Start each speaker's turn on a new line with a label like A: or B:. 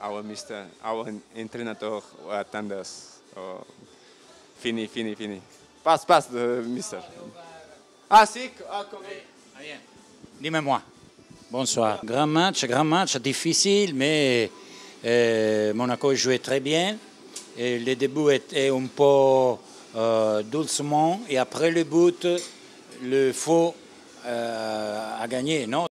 A: our Mr. our entraîneur attend us. Oh, fini, fini, fini. Passe, passe, euh, Mister. Ah, si. Ah. ah
B: Dis-moi. Bonsoir. Grand match, grand match, difficile, mais eh, Monaco jouait très bien. Et le début était un peu euh, doucement. Et après le but, le faux euh, a gagné, non?